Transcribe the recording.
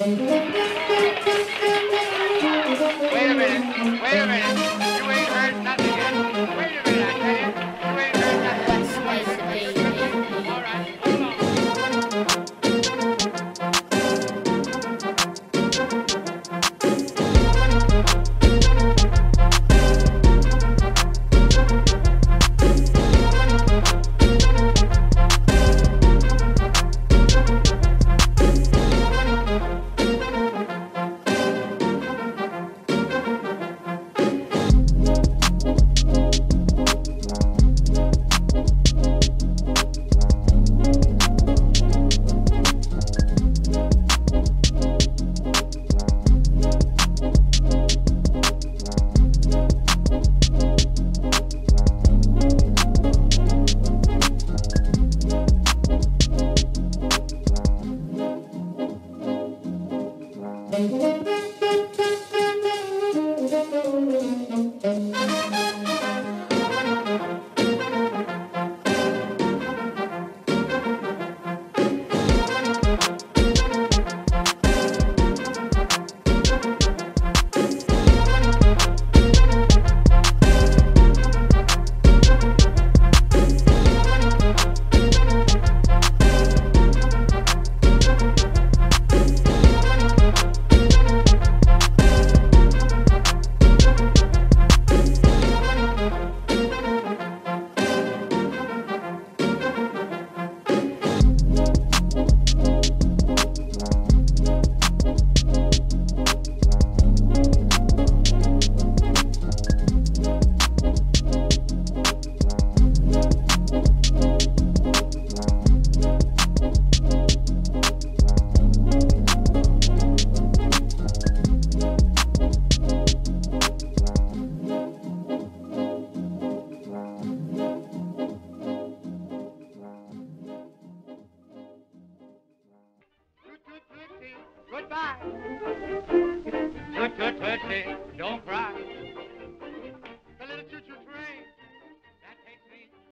Wait a minute. Wait a minute. Goodbye.